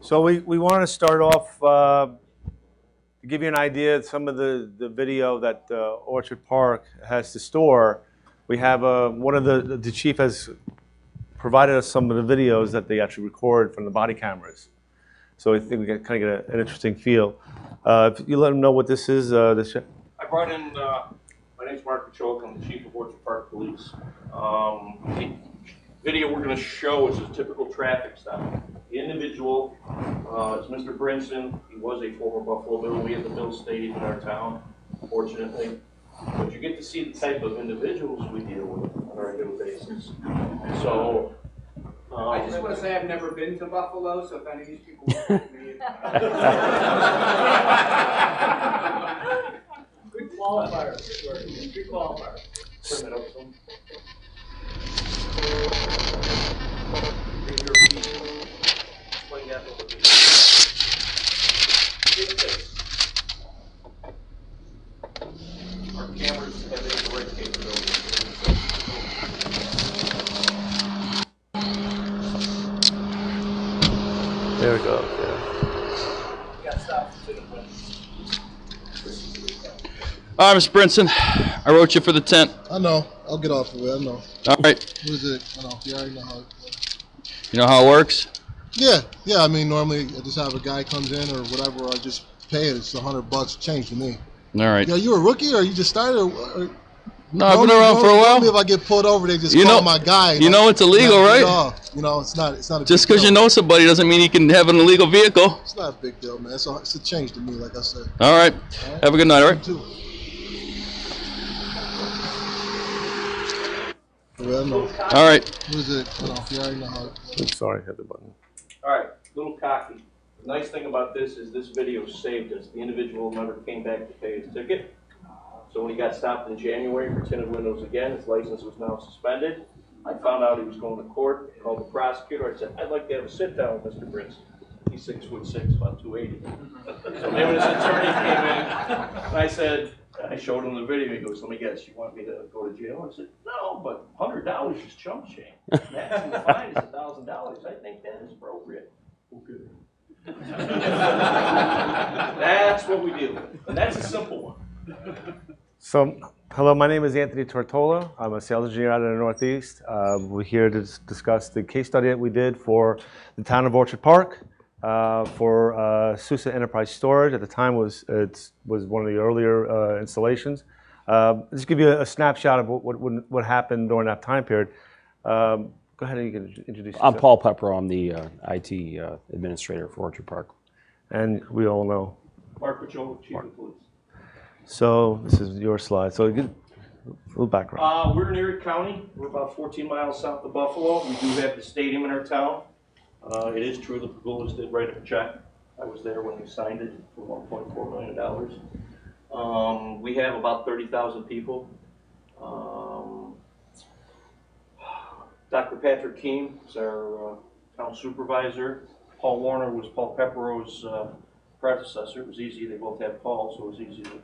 So we, we want to start off, uh, to give you an idea of some of the, the video that uh, Orchard Park has to store. We have, uh, one of the, the chief has provided us some of the videos that they actually record from the body cameras. So I think we can kind of get a- an interesting feel. Uh, If you let them know what this is, uh, this, I brought in, uh, my name's Mark Pacholec, I'm the chief of Orchard Park Police. Um, video we're gonna show is a typical traffic stop. The individual, uh, is Mr. Brinson, he was a former Buffalo Bill, we have the Bill stayed in our town, fortunately. But you get to see the type of individuals we deal with on a regular basis. So, um. I just want to say I've never been to Buffalo, so if any of these people want to meet me. Good qualifier, good qualifier. Turn that up some. There we go, yeah. Got stopped to the window. All right, Mr. Brinson, I wrote you for the tent. I know. I'll get off of it. I know. All right, What is it? I know. You already know how. You know how it works? Yeah, yeah. I mean, normally I just have a guy comes in or whatever. I just pay it. It's a hundred bucks change to me. All right. Yeah, you a rookie or you just started? Or, or, No, I've been around for a while. If. I get pulled over, they just You call know- my guy. you know it's illegal, and I get right? You know, it's not. It's not a. Just because you know somebody doesn't mean you can have an illegal vehicle. It's not a big deal, man. It's a, it's a change to me, like I said. All right. Have a good night, all right? All right. What is it? I know. You already know how. Oops, sorry, hit the button. All right, little cocky. The nice thing about this is this video saved us. The individual never came back to pay his ticket. So when he got stopped in January for tinted windows again, his license was now suspended. I found out he was going to court, called the prosecutor. I said, I'd like to have a sit down with Mr. Brinson. He's six foot six, about two eighty. Mm-hmm. So then when his attorney came in, and I said, I showed him the video. He goes, let me guess, you want me to go to jail? I said, no, but hundred dollars is chump change. Maximum fine is a thousand dollars. I think that is appropriate. Okay. That's what we deal with. And that's a simple one. So, hello, my name is Anthony Tortola. I'm a sales engineer out of the Northeast. Uh, we're here to discuss the case study that we did for the town of Orchard Park uh, for uh, SUSE Enterprise Storage. At the time, was it was one of the earlier uh, installations. Uh, just give you a, a snapshot of what, what what happened during that time period. Um, go ahead and you can introduce yourself. I'm Paul Pepper. I'm the uh, IT uh, administrator for Orchard Park. And we all know. Mark Pacholec, Chief of Police. So this is your slide. So give a little background. Uh, we're in Erie County. We're about 14 miles south of Buffalo. We do have the stadium in our town. Uh, it is true the Pegulas did write a check. I was there when they signed it for 1.4 million dollars. Um, we have about 30,000 people. Um, Dr. Patrick Keem is our uh, town supervisor. Paul Warner was Paul Peppero's uh, predecessor. It was easy. They both had Paul, so it was easy to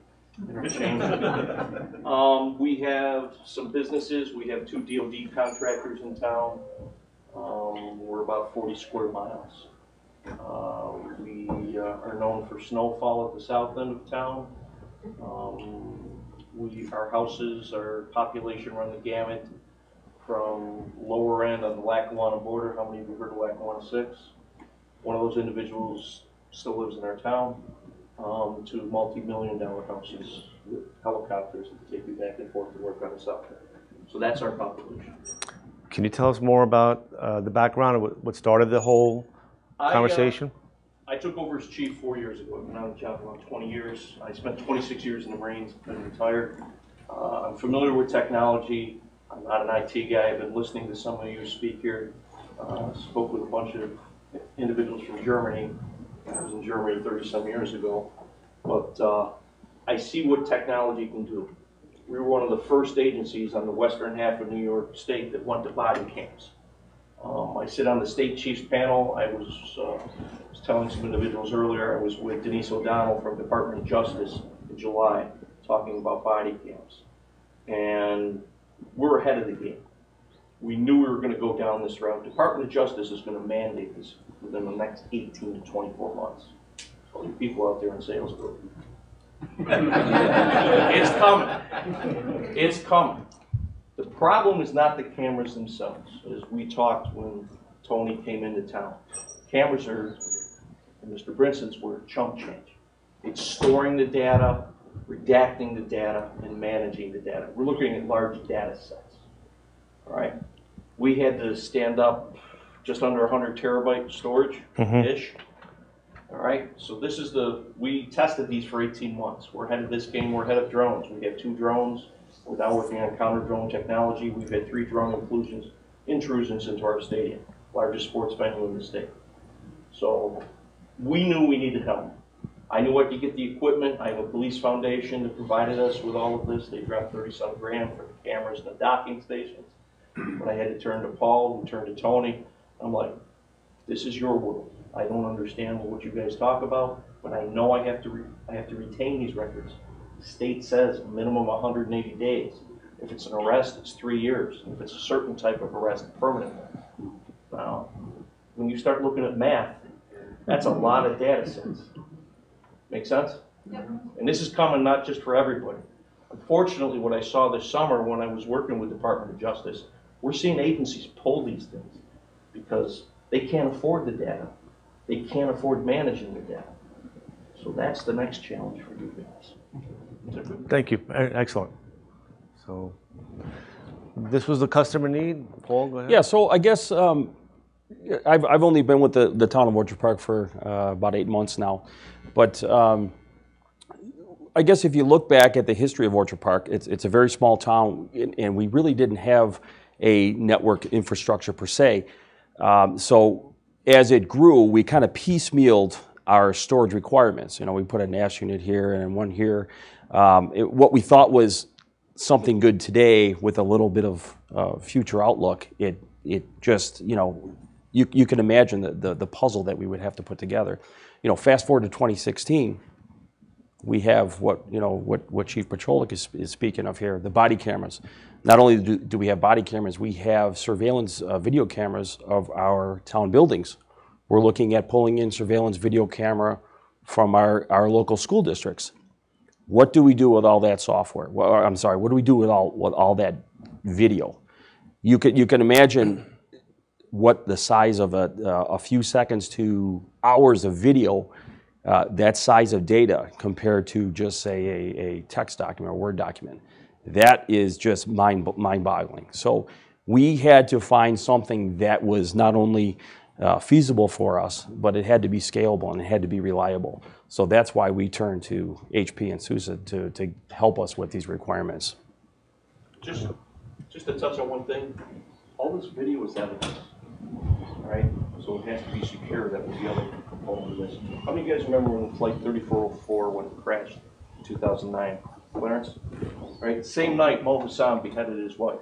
interchange. Um, we have some businesses, we have two DOD contractors in town. Um, we're about forty square miles. Uh, we uh, are known for snowfall at the south end of town. Um, we, our houses, our population run the gamut from lower end on the Lackawanna border. How many of you heard of Lackawanna Six? One of those individuals still lives in our town um, to multi-million dollar houses with helicopters that take you back and forth to work on the south end. So that's our population. Can you tell us more about uh, the background of what- started the whole I, uh, conversation? I took over as chief four years ago. I've been on the job around 20 years. I spent 26 years in the Marines, been retired. Uh, I'm familiar with technology. I'm not an IT guy. I've been listening to some of you speak here. Uh, spoke with a bunch of individuals from Germany. I was in Germany 30 some years ago. But uh, I see what technology can do. We were one of the first agencies on the western half of New York State that went to body cams. Um, I sit on the state chiefs panel. I was, uh, was telling some individuals earlier, I was with Denise O'Donnell from Department of Justice in July, talking about body cams. And we're ahead of the game. We knew we were gonna go down this route. Department of Justice is gonna mandate this within the next eighteen to twenty-four months. All you people out there in Salesforce. It's coming. It's coming. The problem is not the cameras themselves, as we talked when Tony came into town. Cameras are, and Mr. Brinson's were chump change. It's storing the data, redacting the data, and managing the data. We're looking at large data sets. All right? We had to stand up just under 100 terabyte storage-ish. Mm-hmm. All right, so this is the, we tested these for 18 months. We're ahead of this game, we're ahead of drones. We have two drones. We're now working on counter drone technology. We've had three drone inclusions, intrusions into our stadium, largest sports venue in the state. So we knew we needed help. I knew I could get the equipment. I have a police foundation that provided us with all of this. They dropped 37 grand for the cameras and the docking stations. But I had to turn to Paul and turn to Tony. I'm like, this is your world. I don't understand what you guys talk about, but I know I have to, re- I have to retain these records. The State says a minimum of 180 days. If it's an arrest, it's three years. If it's a certain type of arrest, permanent. Now, when you start looking at math, that's a lot of data sets. Make sense? Yep. And this is coming not just for everybody. Unfortunately, what I saw this summer when I was working with Department of Justice, we're seeing agencies pull these things because they can't afford the data. They can't afford managing the data. So that's the next challenge for you guys. Is that? Thank you. Excellent. So this was the customer need. Paul, go ahead. Yeah, so I guess um, I've, I've only been with the, the town of Orchard Park for uh, about eight months now. But um, I guess if you look back at the history of Orchard Park, it's, it's a very small town, and, and we really didn't have a network infrastructure per se. Um, so as it grew, we kind of piecemealed our storage requirements. You know, we put a NAS unit here and one here. Um, it, what we thought was something good today with a little bit of uh, future outlook, it it just you know you you can imagine the, the the puzzle that we would have to put together. You know, fast forward to 2016, we have what you know what what Chief Pacholec is, is speaking of here, the body cameras. Not only do, do we have body cameras, we have surveillance uh, video cameras of our town buildings. We're looking at pulling in surveillance video camera from our, our local school districts. What do we do with all that software? Well, I'm sorry, what do we do with all with all that video? You can you can imagine what the size of a, uh, a few seconds to hours of video, uh, that size of data compared to just say a, a text document or Word document. That is just mind, mind boggling. So we had to find something that was not only uh, feasible for us, but it had to be scalable and it had to be reliable. So that's why we turned to HP and SUSE to, to help us with these requirements. Just, just to touch on one thing, all this video is evidence, right? So it has to be secure, that was the other component of this. How many of you guys remember when Flight 3404, when it crashed in 2009? Clarence? Right, same night, Mo Hassan beheaded his wife.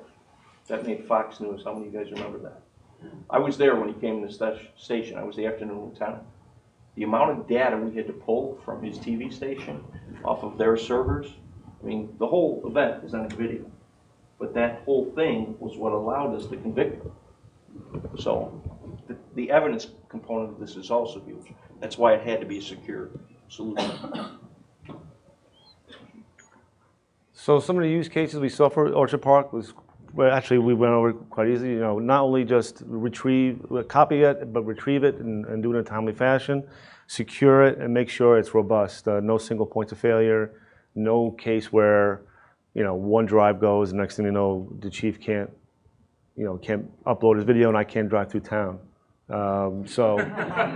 That made Fox News, how many of you guys remember that? I was there when he came to the sta- station, I was the afternoon lieutenant. The amount of data we had to pull from his TV station off of their servers, I mean, the whole event is on video. But that whole thing was what allowed us to convict him. So, the, the evidence component of this is also huge. That's why it had to be a secure solution. So some of the use cases we saw for Orchard Park was, well, actually, we went over quite easy. You know, not only just retrieve, copy it, but retrieve it and, and do it in a timely fashion, secure it, and make sure it's robust. Uh, no single points of failure, no case where, you know, one drive goes, and next thing you know, the chief can't, you know, can't upload his video, and I can't drive through town. Um, so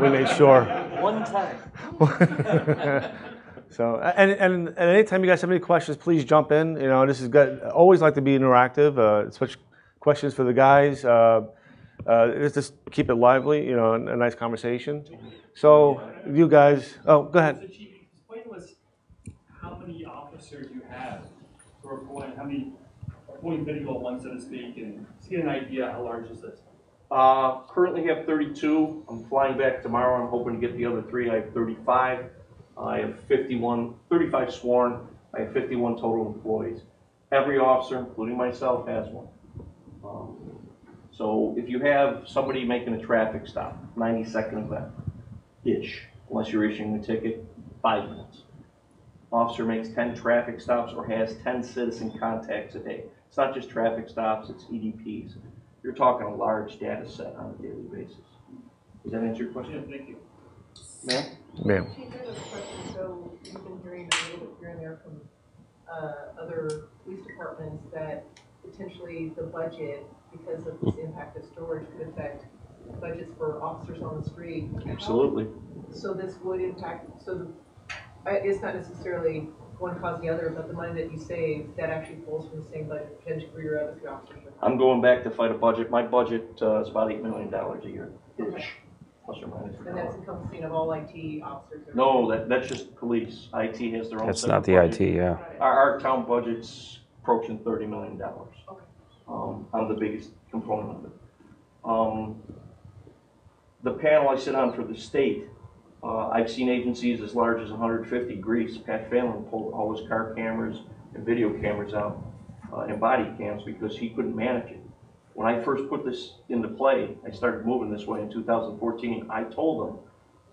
we made sure. One time. So, and, and, and anytime you guys have any questions, please jump in. You know, this is good. I always like to be interactive, uh, especially questions for the guys. Uh, uh, it's just keep it lively, you know, a nice conversation. So, you guys, oh, go ahead. So Chief, explain to us how many officers you have who are pulling, how many are pulling video at once, so to speak, and just get an idea how large is this? Uh, currently have 32. I'm flying back tomorrow. I'm hoping to get the other three. I have 35. I have 51, 35 sworn. I have 51 total employees. Every officer, including myself, has one. Um, So if you have somebody making a traffic stop, ninety second event-ish, unless you're issuing a ticket, five minutes. Officer makes ten traffic stops or has ten citizen contacts a day. It's not just traffic stops, it's EDPs. You're talking a large data set on a daily basis. Does that answer your Yeah, question? thank you. Ma'am? Ma'am. Chief, I have a question. So you've been hearing a little bit here and there from uh, other police departments that potentially the budget, because of this impact of storage, could affect budgets for officers on the street. Absolutely. So this would impact, so the, it's not necessarily one cause the other, but the money that you save, that actually pulls from the same budget potentially for your other three officers. I'm going back to fight a budget. My budget uh, is about eight million dollars a year-ish, plus or minus. a And that's dollar. encompassing of all IT officers. No, that, that's just police. IT has their own. That's separate not the budget. IT, yeah. Got it. Our, our town budget's approaching thirty million dollars. Okay. Um, I'm the biggest component of it. Um, the panel I sit on for the state, uh, I've seen agencies as large as hundred fifty. Greece, Pat Phelan pulled all his car cameras and video cameras out, uh, and body cams because he couldn't manage it. When I first put this into play, I started moving this way in two thousand fourteen, I told them,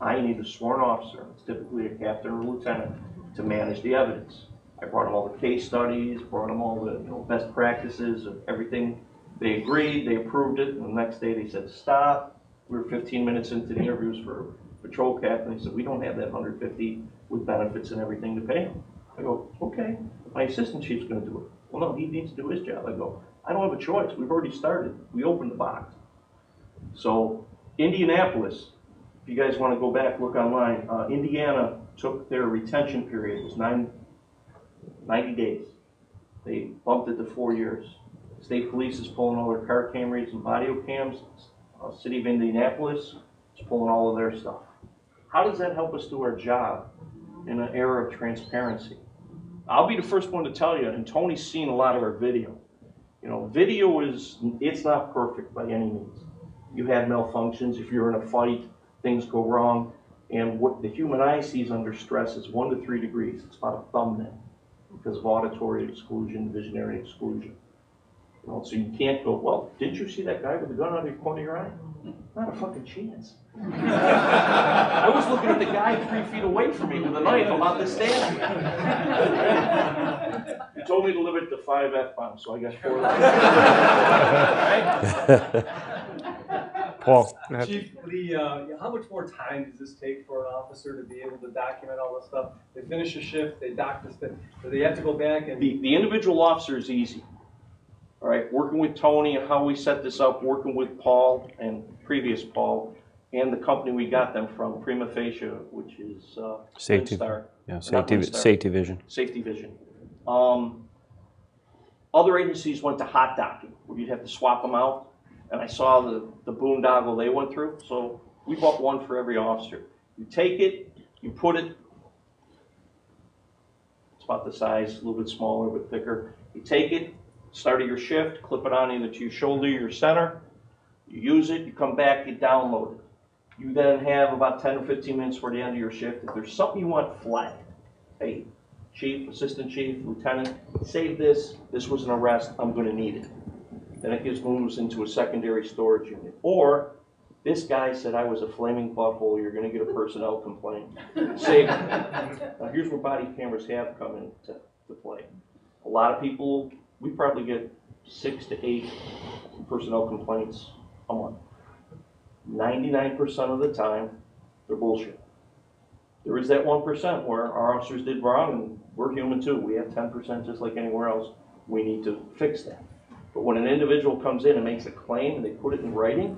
I need a sworn officer, it's typically a captain or lieutenant, to manage the evidence. I brought them all the case studies, brought them all the, you know, best practices of everything. They agreed, they approved it, and the next day they said, stop. We were fifteen minutes into the interviews for patrol captain, they said, we don't have that hundred fifty with benefits and everything to pay him. I go, okay, my assistant chief's gonna do it. Well, no, he needs to do his job. I go, I don't have a choice, we've already started, we opened the box. So Indianapolis, if you guys wanna go back, look online, uh, Indiana took their retention period, it was nine, 90 days. They bumped it to four years. State Police is pulling all their car cameras and audio cams. Uh, City of Indianapolis is pulling all of their stuff. How does that help us do our job in an era of transparency? I'll be the first one to tell you, and Tony's seen a lot of our video. You know, video is, it's not perfect by any means. You have malfunctions. If you're in a fight, things go wrong. And what the human eye sees under stress is one to three degrees. It's about a thumbnail because of auditory exclusion, visionary exclusion. You know, so you can't go, well, didn't you see that guy with the gun of the corner of your eye? Not a fucking chance. I was looking at the guy three feet away from me with a knife about to stab me. You told me to limit to five F bombs, so I got four. Paul. Chief, the, uh, how much more time does this take for an officer to be able to document all this stuff? They finish a shift, they doc this thing, do they have to go back and? The, the individual officer is easy. All right, working with Tony and how we set this up, working with Paul and previous Paul, and the company we got them from, Prima Facie, which is, uh, Safety, Winstar. yeah, safety, safety vision. Safety Vision. Um, other agencies went to hot docking, where you'd have to swap them out, and I saw the, the boondoggle they went through, so we bought one for every officer. You take it, you put it, it's about the size, a little bit smaller but thicker. You take it, start of your shift, clip it on either to your shoulder or your center, you use it, you come back, you download it. You then have about ten or fifteen minutes for the end of your shift. If there's something you want flagged, hey, chief, assistant chief, lieutenant, save this, this was an arrest, I'm gonna need it. Then it gets moves into a secondary storage unit. Or, this guy said I was a flaming butthole, you're gonna get a personnel complaint. Save. Now, here's where body cameras have come into to play. A lot of people, we probably get six to eight personnel complaints a month. Ninety-nine percent of the time, they're bullshit. There is that one percent where our officers did wrong, and we're human too. We have ten percent just like anywhere else. We need to fix that. But when an individual comes in and makes a claim and they put it in writing,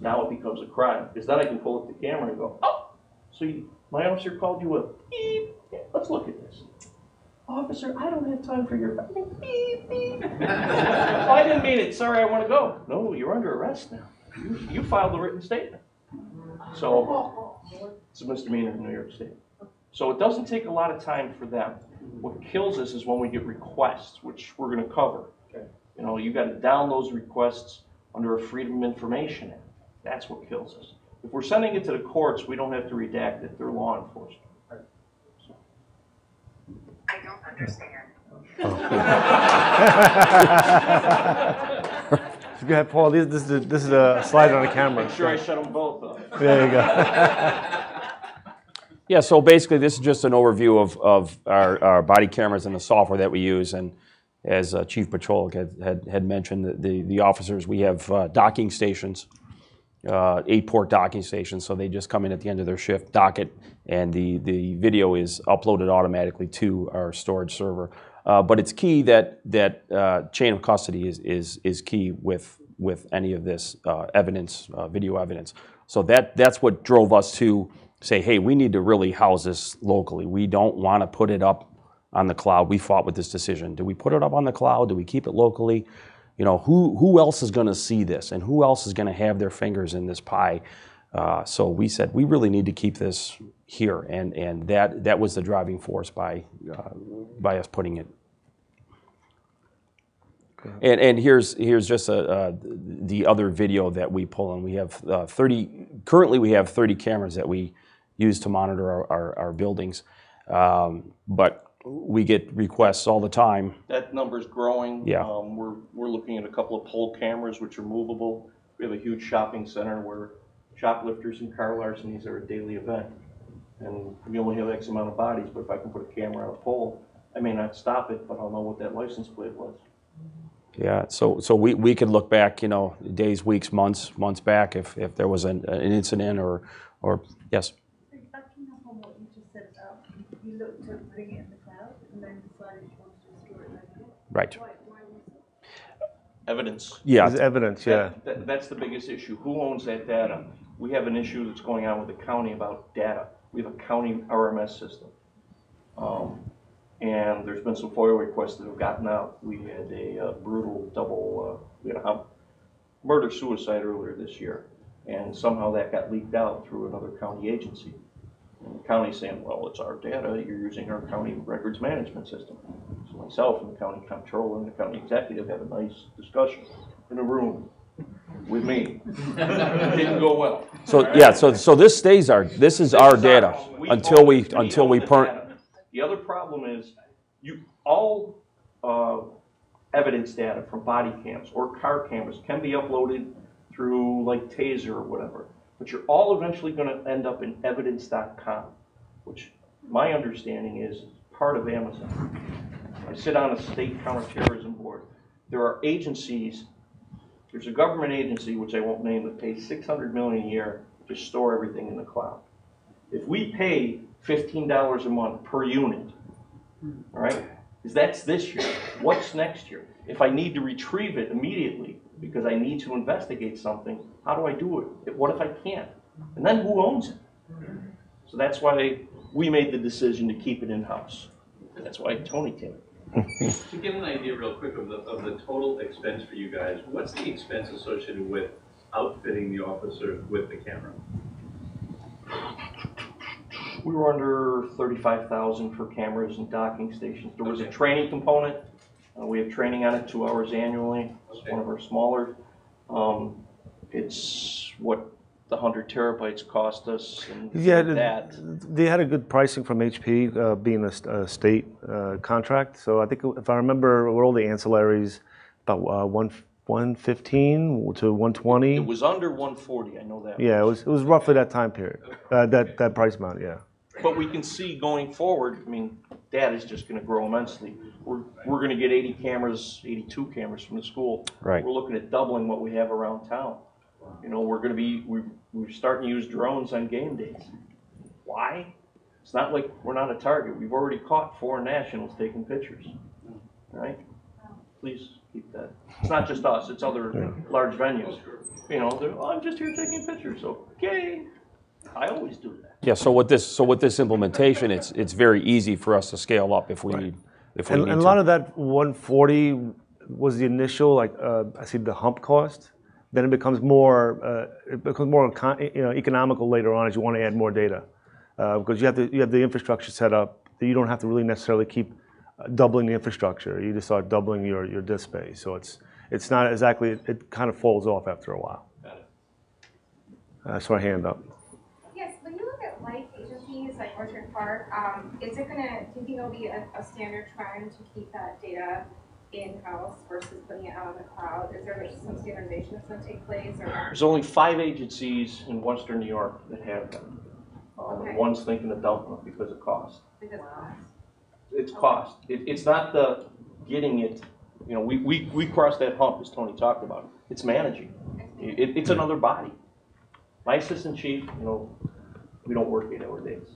now it becomes a crime. Because then I can pull up the camera and go, oh, so you, my officer called you a beep. Yeah, let's look at this. Officer, I don't have time for your beep, beep. Oh, I didn't mean it. Sorry, I want to go. No, you're under arrest now. You, you filed a written statement. So, it's a misdemeanor in New York State. So it doesn't take a lot of time for them. What kills us is when we get requests, which we're gonna cover. Okay. You know, you gotta down those requests under a Freedom of Information Act. That's what kills us. If we're sending it to the courts, we don't have to redact it. They're law enforcement. I don't understand. Go ahead, Paul. This, this is a, this is a slide on the camera. Make sure I shut them both off. There you go. Yeah, so basically, this is just an overview of, of our, our body cameras and the software that we use. And as uh, Chief Patrol had, had, had mentioned, the- the, the officers, we have uh, docking stations, uh, eight port docking stations. So they just come in at the end of their shift, dock it, and the, the video is uploaded automatically to our storage server. Uh, but it's key that, that uh, chain of custody is, is, is key with, with any of this evidence, video evidence. So that, that's what drove us to say, hey, we need to really house this locally. We don't want to put it up on the cloud. We fought with this decision. Do we put it up on the cloud? Do we keep it locally? You know, who, who else is going to see this and who else is going to have their fingers in this pie? Uh, so we said, we really need to keep this here. And, and that, that was the driving force by, uh, by us putting it. And, and here's, here's just a, uh, the other video that we pull, and we have uh, 30, currently we have 30 cameras that we use to monitor our, our, our buildings. Um, But we get requests all the time. That number's growing. Yeah. Um, we're, we're looking at a couple of pole cameras which are movable. We have a huge shopping center where shoplifters and car larcenies are a daily event. And we only have X amount of bodies, but if I can put a camera on a pole, I may not stop it, but I'll know what that license plate was. Yeah, so, so we, we could look back, you know, days, weeks, months, months back if, if there was an, an incident or, or, yes. Backing up on what you just said about you looked at putting the cloud and then decided you wanted to store it locally. Right. Why, why was it? Evidence. Yeah, There's evidence, yeah. That- that- that's the biggest issue. Who owns that data? We have an issue that's going on with the county about data. We have a county RMS system. Um, And there's been some FOIA requests that have gotten out. We had a uh, brutal double, uh, we had a hum- murder-suicide earlier this year. And somehow that got leaked out through another county agency. And the county's saying, well, it's our data, you're using our county records management system. So myself and the county comptroller and the county executive have a nice discussion in a room with me. It Didn't go well. so, yeah, so, so this stays our, this is our data until we, until we own the per. The other problem is, you, all, uh, evidence data from body cams or car cameras can be uploaded through like Taser or whatever, but you're all eventually gonna end up in evidence.com, which my understanding is part of Amazon. I sit on a state counterterrorism board. There are agencies, there's a government agency, which I won't name, that pays six hundred million a year to store everything in the cloud. If we pay fifteen dollars a month per unit, all right, because that's this year, what's next year? If I need to retrieve it immediately because I need to investigate something, how do I do it? What if I can't? And then who owns it? So that's why we made the decision to keep it in-house. That's why Tony came. To get an idea real quick of the, of the total expense for you guys, what's the expense associated with outfitting the officers with the camera? We were under thirty-five thousand for cameras and docking stations. There was a Okay. training component. Uh, we have training on it, two hours annually. It's one of our smaller. Um, it's what the hundred terabytes cost us and Yeah, that. they had a good pricing from HP, uh, being a, a state uh, contract. So I think if I remember, were all the ancillaries about uh, one one fifteen to one twenty. It was under one forty, I know that. Yeah, it was it was roughly that time period, uh, that that price amount. Yeah. But we can see going forward, I mean, that is just gonna grow immensely. We're, we're gonna get eighty cameras, eighty-two cameras from the school. Right. We're looking at doubling what we have around town. You know, we're gonna be, we're, we're starting to use drones on game days. Why? It's not like we're not a target. We've already caught foreign nationals taking pictures. Right? Please keep that. It's not just us, it's other large venues. You know, they're, oh, I'm just here taking pictures, okay. I always do that. yeah, so with this, so with this implementation, it's, it's very easy for us to scale up if we need, if we And, need and a lot of that 140 was the initial, like uh, I see the hump cost. Then it becomes more, uh, it becomes more you know, economical later on as you want to add more data, uh, because you have to you have the infrastructure set up that you don't have to really necessarily keep uh, doubling the infrastructure. You just start doubling your your disk space. So it's it's not exactly it, it kind of falls off after a while. Got it. Uh, so I hand up. Yes, when you look at like agencies like Orchard Park, um, is it gonna, do you think it'll be a, a standard trend to keep that data in-house versus putting it out on the cloud? Is there some standardization that's gonna take place or? There's only five agencies in western New York that have them. Um, Okay. One's thinking of dumping them because of cost. Because cost? It's cost. It, it's not the getting it, you know, we, we, we crossed that hump, as Tony talked about. It's managing. It, it's another body. My assistant chief, you know, we don't work eight hour days.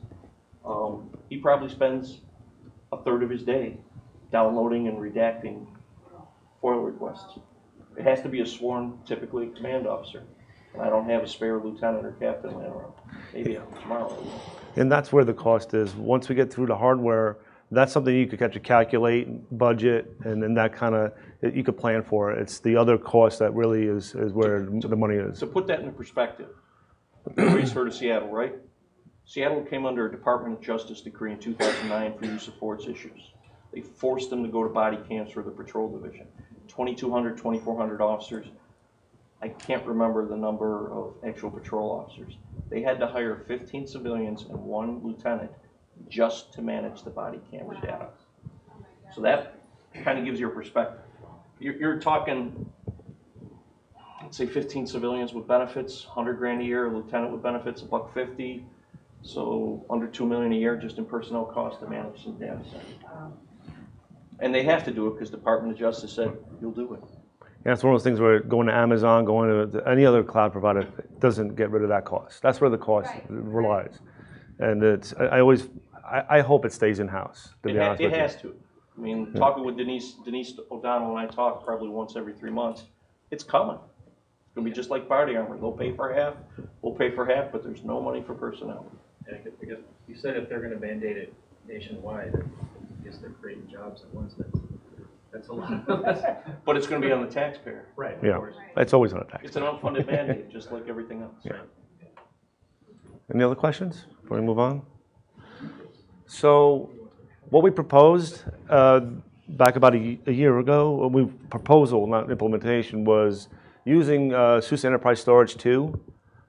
Um, he probably spends a third of his day downloading and redacting FOIL requests. It has to be a sworn, typically command officer. And I don't have a spare lieutenant or captain laying around. Maybe tomorrow. And that's where the cost is. Once we get through the hardware, that's something you could actually calculate, budget, and then that kind of, you could plan for. it. It's the other cost that really is, is where the money is. To put that into perspective, everybody's heard of Seattle, right? Seattle came under a Department of Justice decree in 2009 for use of force issues. They forced them to go to body cams for the patrol division. 2,200, 2,400 officers. I can't remember the number of actual patrol officers. They had to hire 15 civilians and one lieutenant just to manage the body camera data. So that kind of gives you a perspective. You're, you're talking let's say fifteen civilians with benefits, hundred grand a year, a lieutenant with benefits, a buck fifty. So under two million a year just in personnel costs to manage some data center. And they have to do it because Department of Justice said, you'll do it. Yeah, it's one of those things where going to Amazon, going to any other cloud provider doesn't get rid of that cost. That's where the cost relies. And it's, I I always, I, I hope it stays in-house, to It be ha- honest it with you. has to. I mean, Yeah. talking with Denise, Denise O'Donnell and I talk probably once every three months, it's coming. It's gonna be just like body armor. They'll pay for half, we'll pay for half, but there's no money for personnel. And I guess- I guess you said if they're gonna mandate it nationwide, I guess they're creating jobs at once, that's, that's a lot. But it's gonna be on the taxpayer. Right, of Yeah, course. it's always on a tax. It's an unfunded mandate, just like everything else. Yeah. Any other questions before we move on? So what we proposed uh, back about a y- a year ago, we, proposal, not implementation, was using uh, SUSE Enterprise Storage 2,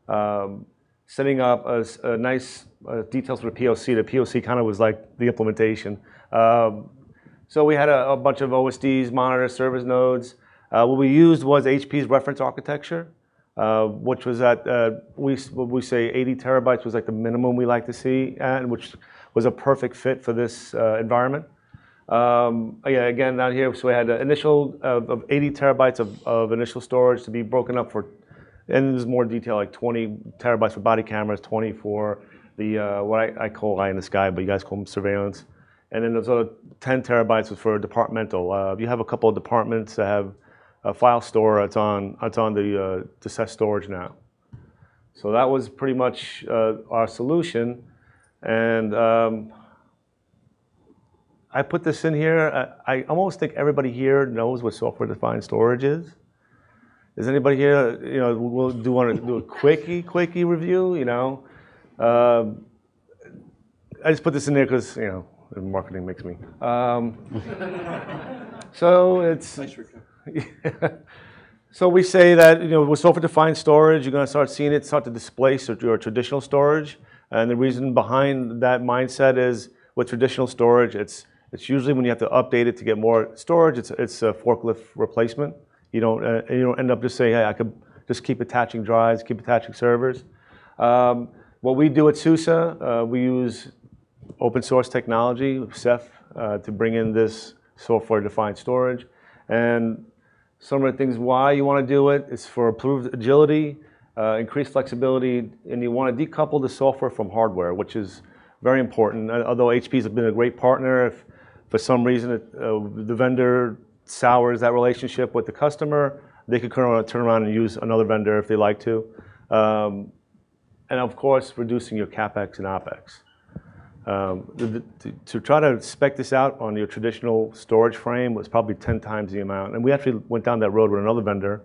um, setting up a s- a nice uh, details for the POC. The POC kind of was like the implementation. Um, So we had a a bunch of OSDs, monitors, service nodes. Uh, What we used was HP's reference architecture uh, which was at, uh, we, we say 80 terabytes was like the minimum we like to see, and which was a perfect fit for this uh, environment. Um, yeah, again, down here, so we had an initial of, of 80 terabytes of, of initial storage to be broken up for, and there's more detail, like 20 terabytes for body cameras, 20 for the, uh, what I, I call eye in the sky, but you guys call them surveillance. And then those other 10 terabytes for departmental. Uh, you have a couple of departments that have a file store, it's on, it's on the, uh, the storage now. So that was pretty much uh, our solution. And um, I put this in here. I, I almost think everybody here knows what software-defined storage is. Is anybody here, you know, we'll do want to do a quickie, quickie review, you know? Um, I just put this in there because, you know, marketing makes me. Um, so it's. Nice. So we say that, you know, with software-defined storage, you're gonna start seeing it start to displace your your traditional storage. And the reason behind that mindset is with traditional storage, it's, it's usually when you have to update it to get more storage, it's, it's a forklift replacement. You don't, uh, you don't end up just saying, hey, I could just keep attaching drives, keep attaching servers. Um, what we do at SUSE, uh, we use open source technology, Ceph, uh, to bring in this software-defined storage. And some of the things why you want to do it is for improved agility, uh, increased flexibility, and you want to decouple the software from hardware, which is very important. Although HP's been a great partner, if for some reason it, uh, the vendor sours that relationship with the customer, they could turn around, turn around and use another vendor if they like to. Um, and of course, reducing your capex and opex. Um, the- the- to, try to spec this out on your traditional storage frame was probably 10 times the amount. And we actually went down that road with another vendor,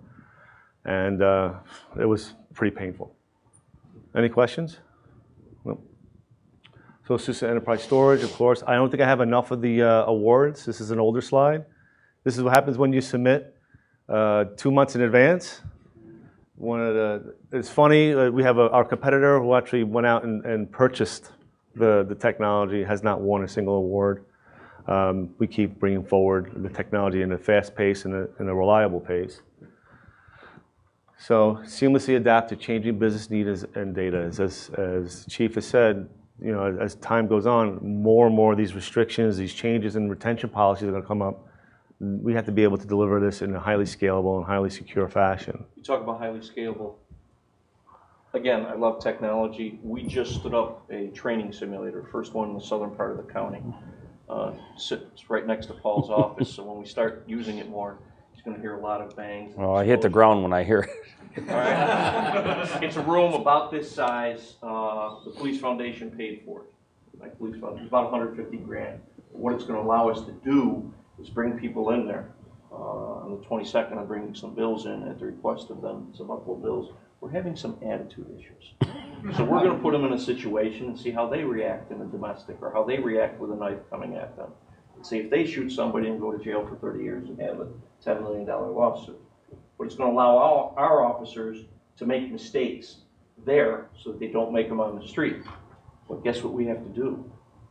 and uh, it was pretty painful. Any questions? Nope. So SUSE Enterprise Storage, of course. I don't think I have enough of the uh, awards. This is an older slide. This is what happens when you submit uh, two months in advance. One of the, it's funny, uh, we have a, our competitor who actually went out and, and purchased the, the technology, has not won a single award. um, we keep bringing forward the technology in a fast pace and a, reliable pace. So seamlessly adapt to changing business needs and data. As, as, as Chief has said, you know, as time goes on, more and more of these restrictions, these changes in retention policies are going to come up. We have to be able to deliver this in a highly scalable and highly secure fashion. You talk about highly scalable. Again, I love technology. We just stood up a training simulator, first one in the southern part of the county. Uh, Sits right next to Paul's office, so when we start using it more, he's gonna hear a lot of bangs. and Oh, I hit the ground when I hear it. All right. It's a room about this size, uh, the police foundation paid for it. Like police foundation, about hundred fifty grand. What it's gonna allow us to do is bring people in there. Uh, on the twenty-second, I'm bringing some bills in at the request of them, some upload bills. We're having some attitude issues. So we're gonna put them in a situation and see how they react in a domestic, or how they react with a knife coming at them. And see if they shoot somebody and go to jail for thirty years and have a ten million dollar lawsuit. But it's gonna allow our, our officers to make mistakes there so that they don't make them on the street. But guess what we have to do?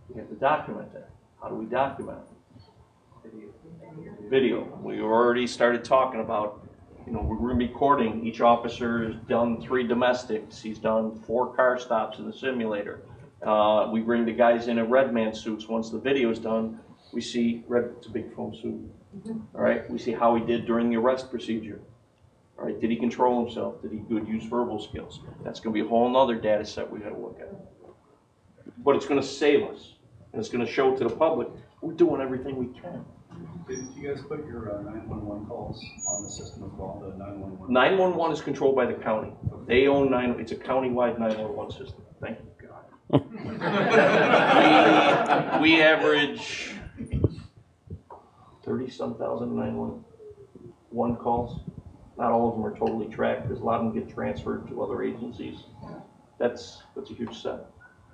We have to document that. How do we document it? Video. We already started talking about, you know, we're recording, each officer has done three domestics, he's done four car stops in the simulator. Uh, we bring the guys in in red man suits, once the video is done, we see, red, it's a big foam suit. All right, we see how he did during the arrest procedure. All right, did he control himself? Did he good use verbal skills? That's gonna be a whole nother data set we gotta look at. But it's gonna save us, and it's gonna show to the public, we're doing everything we can. Did you guys put your uh, nine-one-one calls on the system as well, the nine-one-one? Nine-one-one is controlled by the county. They own nine, it's a county-wide nine-one-one system. Thank you, God. We, we average thirty-some thousand nine-one-one calls. Not all of them are totally tracked, because a lot of them get transferred to other agencies. That's, that's a huge set.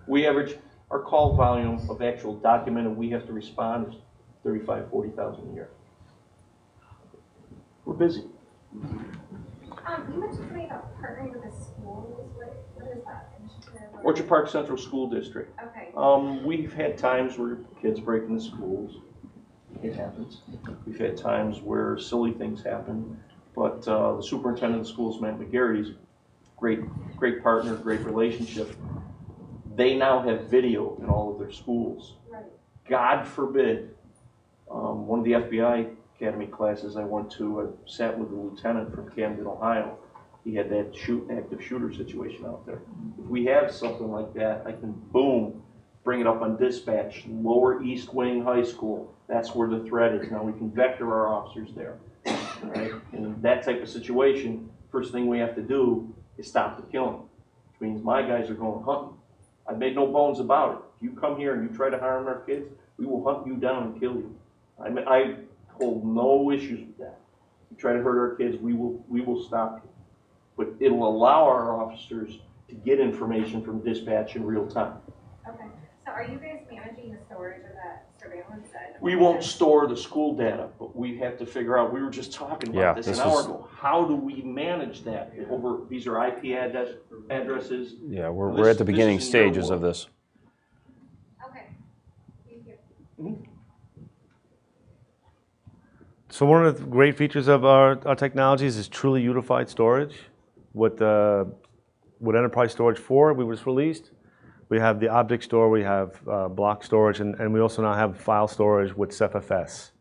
We average, our call volume of actual documented, we have to respond is thirty-five, forty thousand a year. We're busy. Um, you mentioned something about partnering with the schools, what, what is that initiative? Orchard Park Central School District. Okay. Um, we've had times where kids break into schools. It happens. We've had times where silly things happen, but, uh, the superintendent of the schools, Matt McGarrity's great, great partner, great relationship. They now have video in all of their schools. Right. God forbid, um, one of the FBI academy classes I went to, I sat with a lieutenant from Camden, Ohio. He had that shoot, active shooter situation out there. If we have something like that, I can boom, bring it up on dispatch, Lower East Wing High School. That's where the threat is. Now we can vector our officers there. right? And in that type of situation, first thing we have to do is stop the killing, which means my guys are going hunting. I've made no bones about it. If you come here and you try to harm our kids, we will hunt you down and kill you. I, mean, I hold no issues with that. You try to hurt our kids, we will, we will stop you. But it'll allow our officers to get information from dispatch in real time. Okay, so are you guys managing the storage of that surveillance set? We won't store the school data, but we have to figure out, we were just talking Yeah, about this an hour ago. How do we manage that over, these are IP address, addresses? Yeah, we're, This- we're at the beginning is in real stages of this. Okay, thank you. So one of the great features of our, technologies is truly unified storage. With, what Enterprise Storage 4 we just released, we have the object store, we have uh, block storage, and, we also now have file storage with CephFS,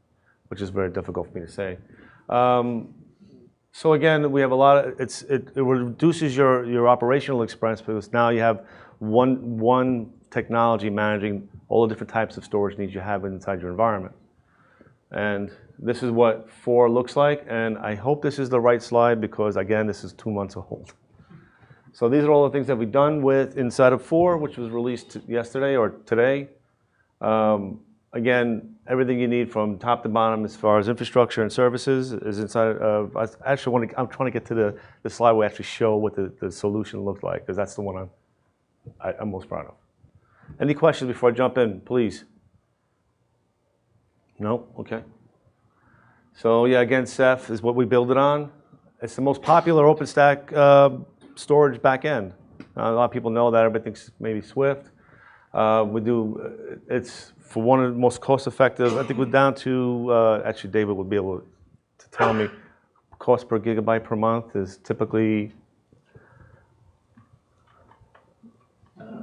which is very difficult for me to say. Um, so again, we have a lot of, it's, it, it reduces your, your operational expense because now you have one, one technology managing all the different types of storage needs you have inside your environment. And this is what four looks like, and I hope this is the right slide because again, this is two months old. So these are all the things that we've done with inside of four, which was released yesterday or today. Um, again, everything you need from top to bottom as far as infrastructure and services is inside of, I actually want to, I'm trying to get to the, the slide where we actually show what the, the solution looks like, because that's the one I'm, I, I'm most proud of. Any questions before I jump in, please? No? Okay. So yeah, again, Ceph is what we build it on. It's the most popular OpenStack uh, storage backend. Uh, a lot of people know that. Everybody thinks maybe Swift. Uh, we do. uh, It's for one of the most cost-effective, I think we're down to, uh, actually David would be able to tell me, cost per gigabyte per month is typically,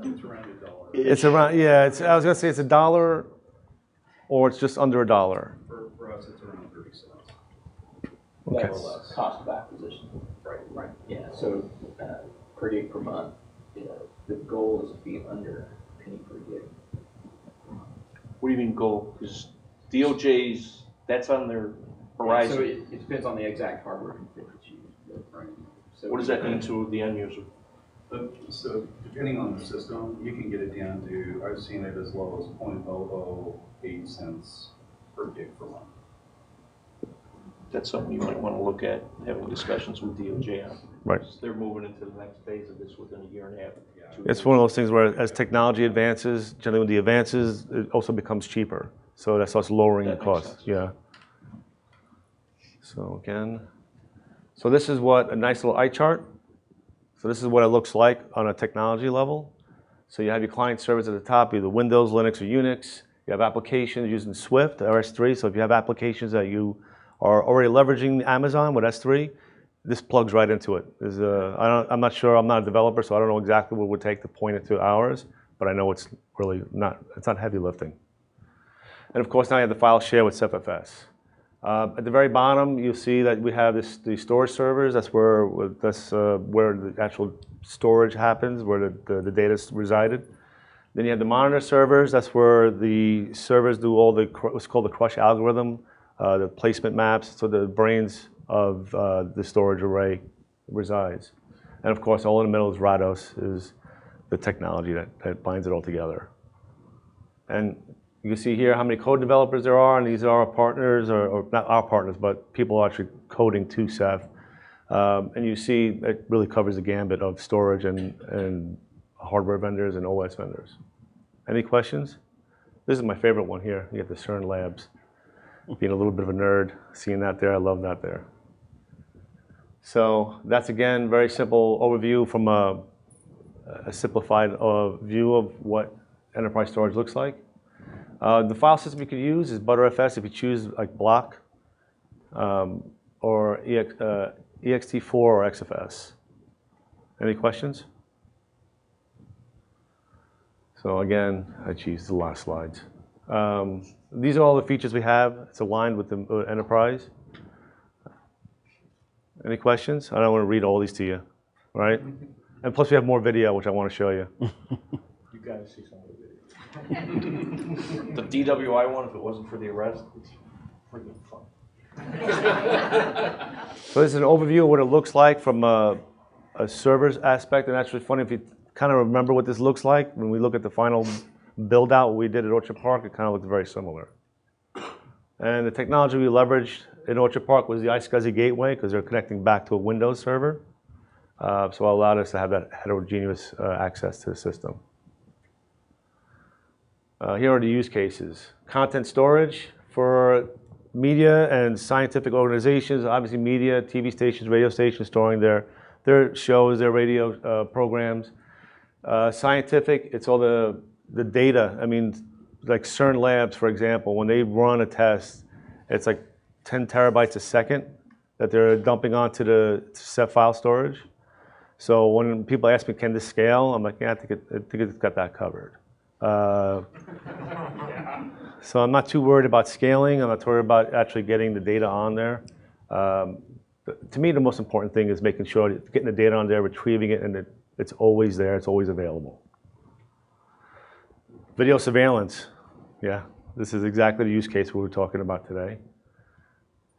It's around a dollar. it's around, yeah, it's, I was gonna say it's a dollar, or it's just under a dollar. For, for us, it's around thirty cents. Okay. More or less. Cost of acquisition. Right, right. Yeah, so, uh, per gig per month, you know, the goal is to be under a penny per gig. What do you mean goal? Because DOJ's, that's on their So horizon. it, it depends on the exact hardware config that you use. Right. So What does that mean to the end user? But, so depending on the system, you can get it down to, I've seen it as low as 0.008 cents per gig per month. That's something you might want to look at, having discussions with DOJ on. Right. They're moving into the next phase of this within a year and a half. two It's years. one of those things where as technology advances, generally when the advances, it also becomes cheaper. So that starts lowering the That makes cost, yeah. So again, so this is what, a nice little eye chart. So this is what it looks like on a technology level. So you have your client servers at the top, either Windows, Linux, or Unix. You have applications using Swift or S3. So if you have applications that you are already leveraging Amazon with S3, this plugs right into it. There's a, I don't, I'm not sure, I'm not a developer, so I don't know exactly what it would take to point it to ours, but I know it's really not, it's not heavy lifting. And of course, now you have the file share with CephFS. Uh, At the very bottom, you'll see that we have this, the storage servers. That's where, that's uh, where the actual storage happens, where the, the, the data's resided. Then you have the monitor servers. That's where the servers do all the, what's called the crush algorithm, uh, the placement maps, so the brains of uh, the storage array resides. And of course, all in the middle is Rados, is the technology that, that binds it all together. And you can see here how many code developers there are, and these are our partners, or, or not our partners, but people actually coding to Ceph. Um, and you see it really covers the gambit of storage and, and hardware vendors and OS vendors. Any questions? This is my favorite one here. You get the CERN Labs. Being a little bit of a nerd, seeing that there, I love that there. So that's again very simple overview from a, a simplified uh, view of what enterprise storage looks like. Uh, the file system you could use is Btrfs if you choose like block um, or EX, uh, ext4 or XFS. Any questions? So again, I choose the last slides. Um, these are all the features we have. It's aligned with the uh, enterprise. Any questions? I don't want to read all these to you, right? And plus we have more video, which I want to show you. You gotta see some the DWI one, if it wasn't for the arrest, it's freaking fun. So this is an overview of what it looks like from a, a server's aspect. And actually funny, if you kind of remember what this looks like, when we look at the final build out we did at Orchard Park, it kind of looked very similar. And the technology we leveraged in Orchard Park was the iSCSI gateway because they're connecting back to a Windows server. Uh, so it allowed us to have that heterogeneous uh, access to the system. Uh, here are the use cases. Content storage for media and scientific organizations, obviously media, TV stations, radio stations storing their, their shows, their radio uh, programs. Uh, scientific, it's all the, the data. I mean, like CERN Labs, for example, when they run a test, it's like 10 terabytes a second that they're dumping onto the Ceph file storage. So when people ask me, can this scale? I'm like, yeah, I think, it, I think it's got that covered. Uh, so I'm not too worried about scaling. I'm not worried about actually getting the data on there. Um, to me, the most important thing is making sure getting the data on there, retrieving it, and it's always there. It's always available. Video surveillance. Yeah, this is exactly the use case we were talking about today.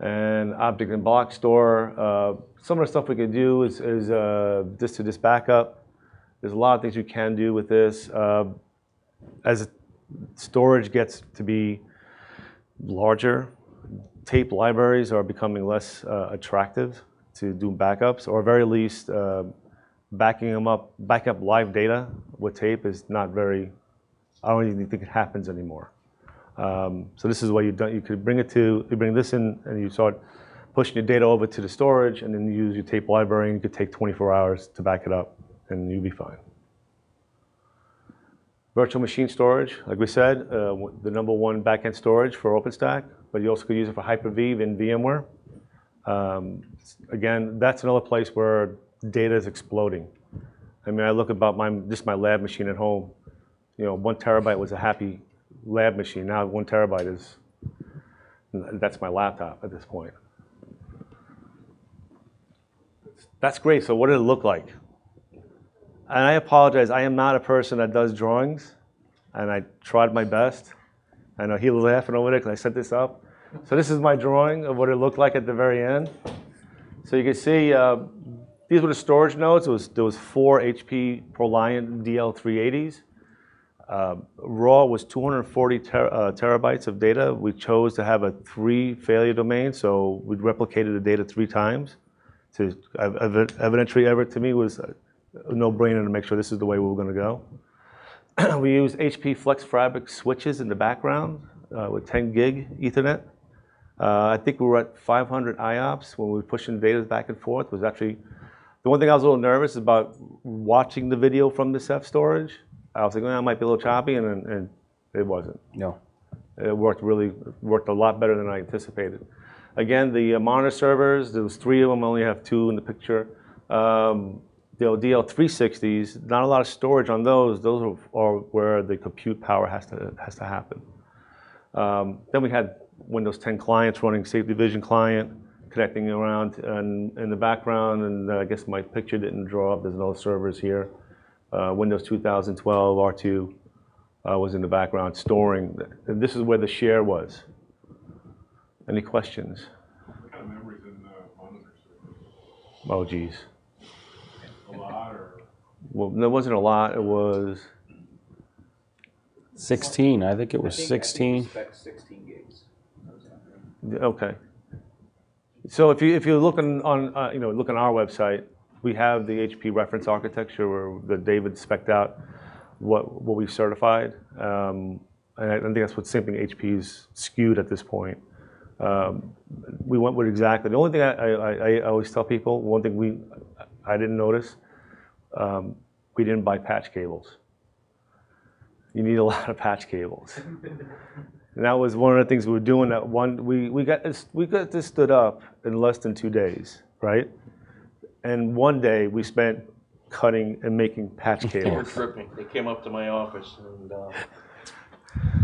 And object and block store. Uh, some of the stuff we can do is, uh, this backup. There's a lot of things you can do with this. As storage gets to be larger, tape libraries are becoming less uh, attractive to do backups, or at very least, uh, backing them up, backing up live data with tape is not very. I don't even think it happens anymore. Um, so this is why you don't, You could bring it to, you bring this in, and you start pushing your data over to the storage, and then you use your tape library, and you could take 24 hours to back it up, and you'll be fine. Virtual machine storage, like we said, uh, the number one backend storage for OpenStack, but you also could use it for Hyper-V in VMware. Um, Again, that's another place where data is exploding. I mean, I look about my, just my lab machine at home, you know, one terabyte was a happy lab machine. Now one terabyte is, that's my laptop at this point. That's great. So what did it look like? And I apologize. I am not a person that does drawings, and I tried my best. I know he was laughing over there because I set this up. So this is my drawing of what it looked like at the very end. So you can see uh, these were the storage nodes. There was, there was four HP ProLiant DL380s. Uh, raw was 240 ter- uh, terabytes of data. We chose to have a three failure domain, so we replicated the data three times. To ev- ev- evidentiary ever to me was a no-brainer to make sure this is the way we were going to go. we used HP Flex Fabric switches in the background uh, with 10 gig Ethernet. Uh, I think we were at 500 IOPS when we were pushing data back and forth. Was actually the one thing I was a little nervous about watching the video from the Ceph storage. I was thinking well, it might be a little choppy, and, it wasn't. No. It worked really worked a lot better than I anticipated. Again, the uh, monitor servers, there was three of them. I only have two in the picture. Um, the DL360s, not a lot of storage on those. Those are, where the compute power has to has to happen. Um, then we had Windows 10 clients running Safety Vision client, connecting around and in the background. And uh, I guess my picture didn't draw up. There's no servers here. Uh, Windows 2012 R2 uh, was in the background storing. And this is where the share was. Any questions? What kind of in the monitor server? Oh, geez. A lot or? Well, there wasn't a lot. It was 16, I think it was I think- 16. we spec sixteen gigs. Okay. So if you, if you look on, on, uh, you know, look on our website, we have the HP reference architecture where the David spec'd out what, what we certified. Um, and I I think that's what something HP's skewed at this point. Um, we went with exactly, the only thing I, I, I I always tell people, one thing we, I didn't notice, um, we didn't buy patch cables. You need a lot of patch cables. And that was one of the things we were doing. That one, we, we got this, we got this stood up in less than two days, right? And one day we spent cutting and making patch They were cables. dripping. They came up to my office and, uh,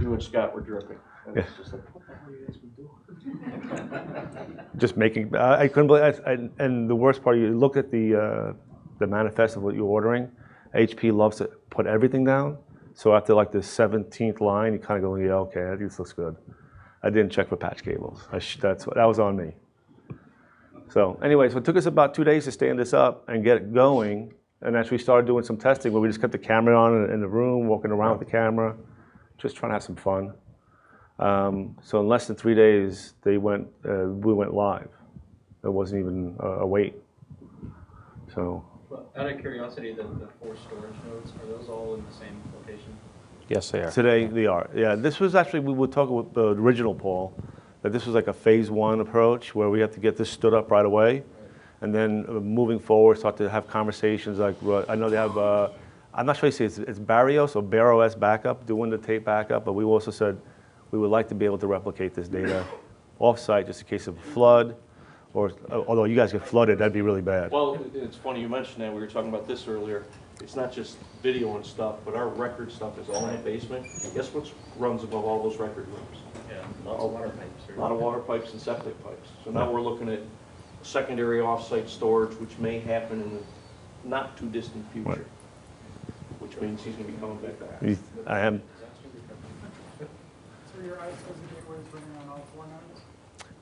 you and Scott were dripping. It's just like, what the hell are you guys doing? Just making, I, I couldn't believe, I, I- and the worst part, you look at the, uh, the manifest of what you're ordering. HP loves to put everything down. So after like the 17th line, you kind of go, yeah, okay, this looks good. I didn't check for patch cables. That's, that was on me. So anyway, so it took us about two days to stand this up and get it going. And as we started doing some testing where we just kept the camera on in, in the room, walking around with the camera, just trying to have some fun. Um, so in less than three days, they went, uh, we went live. It wasn't even a, a wait. So Well, Out of curiosity, the, the four storage nodes, are those all in the same location? Yes, they are. Today they are. Yeah, this was actually we were talking with the original Paul that this was like a phase one approach where we have to get this stood up right away, and then uh, moving forward start to have conversations like uh, I know they have. Uh, I'm not sure if it's, it's Bareos or Barrow backup doing the tape backup, but we also said we would like to be able to replicate this data offsite just in case of a flood, or although you guys get flooded, that'd be really bad. Well, it's funny you mentioned that. We were talking about this earlier. It's not just video and stuff, but our record stuff is all in the basement. Guess what runs above all those record rooms? Yeah, lots of water pipes. A lot of water pipes and septic pipes. So now we're looking at secondary off-site storage, which may happen in the not-too-distant future, which means he's gonna be coming back to You- I am. So your ISO gateway is running on all four nodes?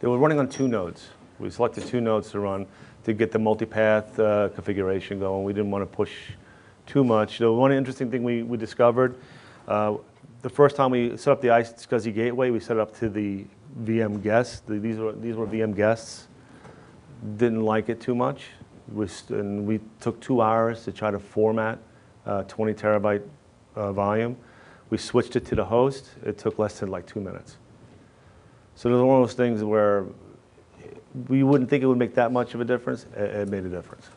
They were running on two nodes. We selected two nodes to run to get the multipath uh, configuration going. We didn't want to push too much. The one interesting thing we, we discovered, uh, the first time we set up the iSCSI gateway, we set it up to the VM guests. The- These were, these were VM guests. Didn't like it too much. We And we took two hours to try to format uh, 20 terabyte uh, volume. We switched it to the host. It took less than like two minutes. So there's one of those things where we wouldn't think it would make that much of a difference. It, it made a difference.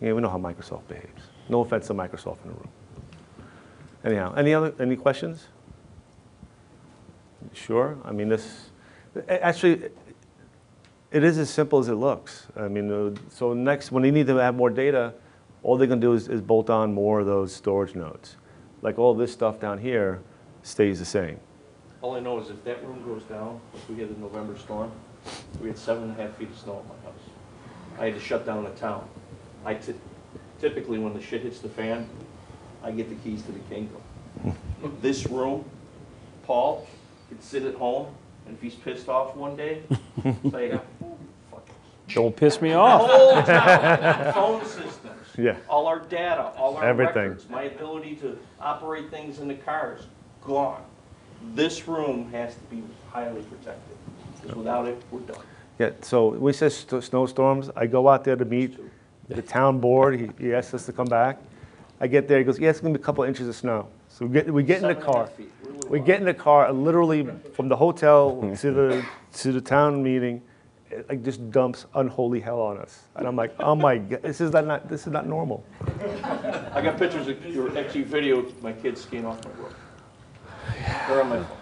Yeah, we know how Microsoft behaves. No offense to Microsoft in the room. Anyhow, any other, any questions? Sure, I mean, this, actually, it is as simple as it looks. I mean, uh, so next, when they need to have more data, all they're gonna do is, is bolt on more of those storage nodes. Like all this stuff down here stays the same. All I know is if that room goes down, like we get a November storm, we had seven and a half feet of snow in my house. I had to shut down the town. I ty- typically, when the shit hits the fan, I get the keys to the kingdom. This room, Paul could sit at home, and if he's pissed off one day, say, oh, Don't piss me The off. whole town, phone systems. Yeah. All our data, all our Everything. records, my ability to operate things in the cars, gone. This room has to be highly protected, because without it, we're done. Yeah, so we say st- snowstorms, I go out there to meet the town board, he, he asks us to come back. I get there, he goes, yeah, it's gonna be a couple inches of snow. So we get, we get in the Seven and a car. half feet. We get in the car, and literally from the hotel to the, to the town meeting, it like just dumps unholy hell on us. And I'm like, oh my god, this is not- not, this is not normal. I got pictures of, your actually video of my kids skiing off my roof. They're on my phone.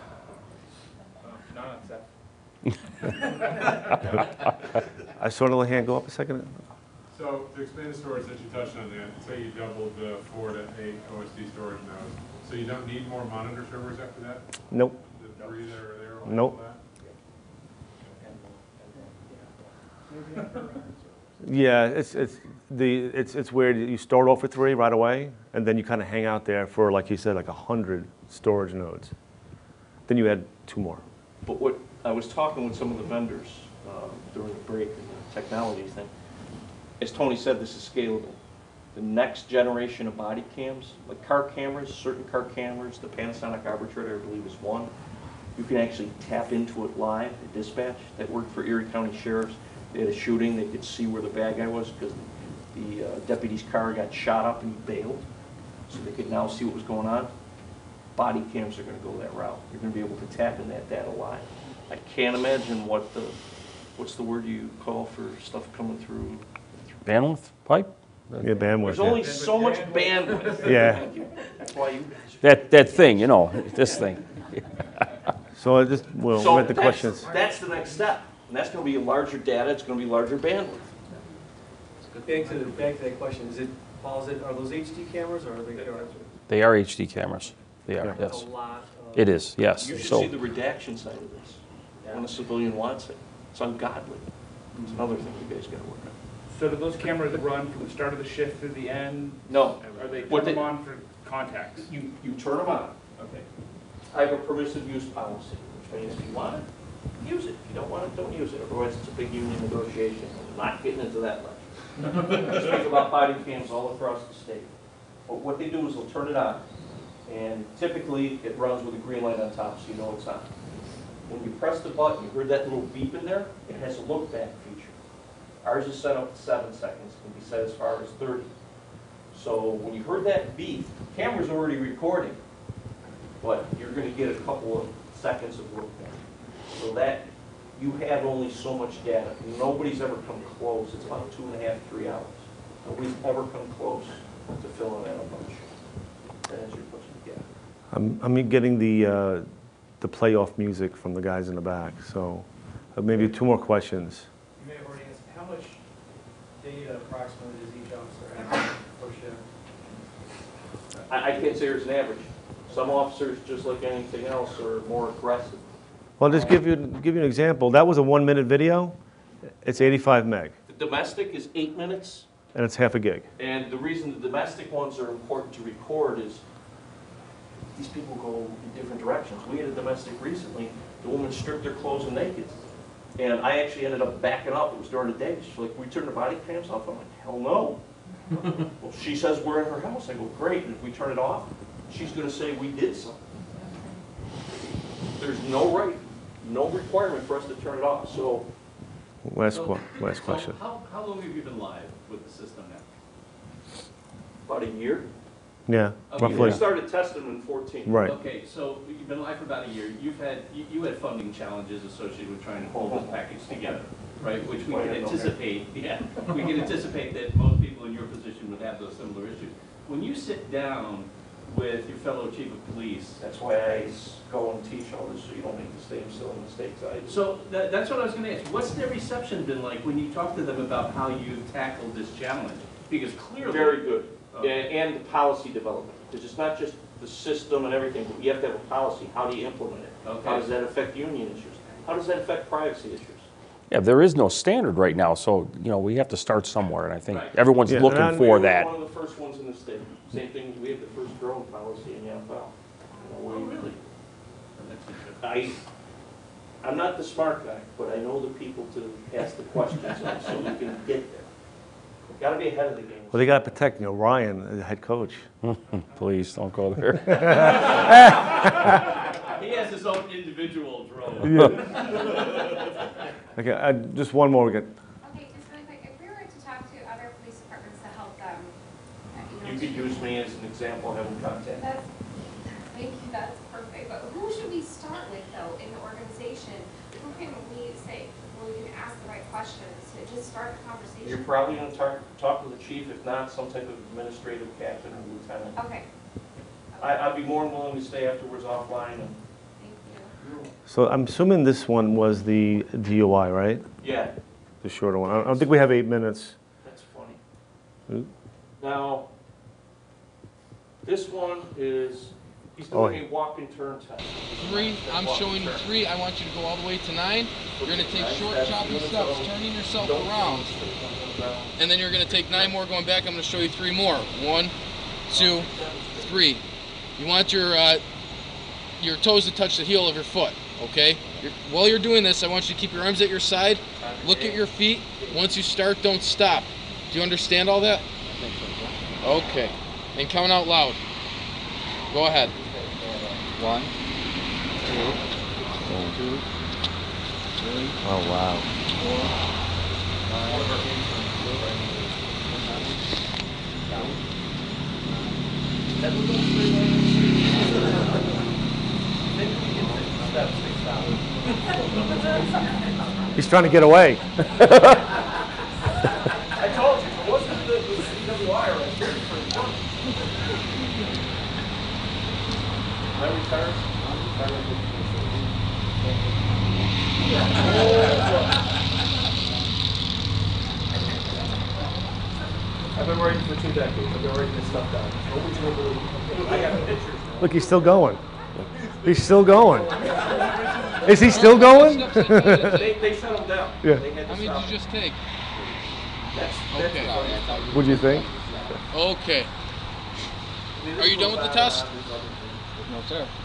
I saw the little hand go up a second. So to explain the storage, that you touched on that, say you doubled the four to eight OSD storage nodes, so you don't need more monitor servers after that? Nope. The three that are there Nope. handle Yeah, it's, it's, the, it's, it's weird, you start off with three right away, and then you kind of hang out there for, like you said, like a hundred storage nodes. Then you add two more. But what, I was talking with some of the vendors um, during the break and the technology thing. As Tony said, this is scalable. The next generation of body cams, like car cameras, certain car cameras, the Panasonic Arbitrator, I believe is one. You can actually tap into it live at dispatch. That worked for Erie County Sheriffs. They had a shooting, they could see where the bad guy was because the uh, deputy's car got shot up and he bailed. So they could now see what was going on body cams are gonna go that route. You're gonna be able to tap in that data live. I can't imagine what the, what's the word you call for stuff coming through? Bandwidth pipe? Yeah, bandwidth. There's yeah. only so much bandwidth. Yeah. That's why you. That, that thing, you know, this thing. So I just, well, So with the that's- questions. That's the next step. And that's gonna be larger data, it's gonna be larger bandwidth. Back to, the- back to that question, is it, Paul, is it, are those HD cameras or are they? They are HD cameras. They are, That's yes. a lot of- It is, yes. You should So, see the redaction side of this, when a civilian wants it. It's ungodly. It's mm-hmm. another thing you guys gotta work on. So do those cameras run from the start of the shift to the end? No. Are they What turn them they- on for contacts? You, you turn them on. Okay. I have a permissive use policy, which means if you want it, use it. If you don't want it, don't use it. Otherwise, it's a big union negotiation. I'm not getting into that much. I speak about body cams all across the state. But what they do is they'll turn it on, and typically, it runs with a green light on top, so you know it's on. When you press the button, you heard that little beep in there? It has a look back feature. Ours is set up to seven seconds, can be set as far as thirty. So when you heard that beep, camera's already recording, but you're gonna get a couple of seconds of look back. So that, you have only so much data. Nobody's ever come close. It's about two and a half, three hours. Nobody's ever come close to filling that up bunch. That answers your question? Yeah. I'm, I'm getting the, uh, the playoff music from the guys in the back, so uh, maybe two more questions. You may have already answered, how much data approximately does each officer have per shift? I, I can't say there's an average. Some officers, just like anything else, are more aggressive. Well, just give you, give you an example. That was a one-minute video. It's 85 meg, The domestic is eight minutes, and it's half a gig. and the reason the domestic ones are important to record is these people go in different directions. We had a domestic recently, the woman stripped her clothes and naked. And I actually ended up backing up, it was during the day, she's like, we turn the body cams off? I'm like, hell no. Well, she says we're in her house, I go, great, and if we turn it off, she's gonna say we did something. There's no right, no requirement for us to turn it off, so Last, que- last So question. How, how long have you been live with the system now? about a year. Yeah, Okay, We roughly. started testing in fourteen. Right. Okay, so you've been live for about a year. You've had, you, you had funding challenges associated with trying to hold this package together, right? Which we can anticipate, yeah, we can anticipate that most people in your position would have those similar issues. When you sit down with your fellow chief of police. That's why I s- go and teach all this, so you don't make the same silly mistakes I do. So that, that's what I was gonna ask. What's their reception been like when you talk to them about how you've tackled this challenge? Because clearly. Very good, Okay. and, and the policy development, because it's not just the system and everything, but you have to have a policy, how do you implement it? How Okay. does that affect union issues? How does that affect privacy issues? Yeah, there is no standard right now, so, you know, we have to start somewhere, and I think Right. everyone's Yeah, looking I'm- We for were that. One of the first ones in the state, same thing, we have the first drone policy in the Yampa. Oh, really? That's interesting. I, I'm not the smart guy, but I know the people to ask the questions of, so we can get there. Gotta be ahead of the game. Well, they got to protect, you know, Ryan, the head coach. Please, don't go there. He has his own individual drone. Okay, uh, just one more. Again. Okay, just really quick, if we were to talk to other police departments to help them, uh, you know. You could use me as an example, have them contact. That's, thank you, that's perfect, but who should we start with though in the organization? Who can we say, well, we can ask the right questions to just start the conversation? You're probably gonna talk, talk to the chief, if not, some type of administrative captain or lieutenant. Okay, I, I'd be more than willing to stay afterwards offline and, thank you. So I'm assuming this one was the DUI, right? yeah, The shorter one. I don't- I don't think we have eight minutes. that's funny. Oop. Now, this one is, he's Oh, a walk and turn test. Three, I'm showing you three, I want you to go all the way to nine. You're gonna take Nine short steps, choppy steps, of- turning yourself don't around. lean, stay on the ground. And then you're gonna take nine more going back, I'm gonna show you three more. One, two, three. You want your, uh, your toes to touch the heel of your foot, okay? You're, while you're doing this, I want you to keep your arms at your side, look at your feet. Once you start, don't stop. Do you understand all that? Okay. And count out loud. Go ahead. One, two, two, three, Oh, wow. four, He's trying to get away. I told you, if it wasn't the, the CWI, I was very pretty good. Am I retired? I'm retired. I've been writing for two decades, I've been writing this stuff down. Nobody's gonna believe me. I got pictures now. Look, he's still going. He's still going. Is he still going? They, they shut them down. Yeah. They had How many did you just take? That's, that's Okay. What'd you think? Okay. Are you done with the test? No, sir.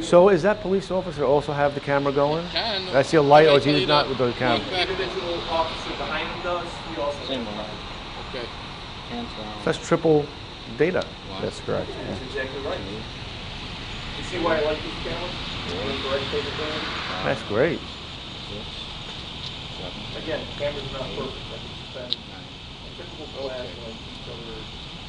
So is that police officer also have the camera going? Can. I see a light, or is Okay, he tell not you with the camera? walk back. Individual officer behind him does, he also. Same one. Okay. Hands down. That's triple data. That's correct. yeah. That's exactly right. You see why I like these cameras? They're the right capability. That's great. Again, camera's not perfect, but it's been typical flash like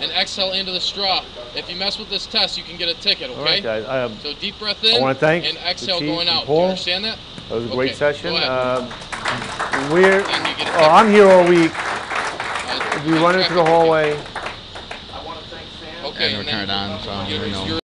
and exhale into the straw. If you mess with this test, you can get a ticket, okay? All right, guys. I, um, So deep breath in I wanna thank and the exhale chief going and out. Do Paul. you understand that? that was a great Okay, session. go. Um, we're, Then you get a oh, I'm here all week. Uh, If you run into the hallway, Okay, And we're turned on, so you're- know. you're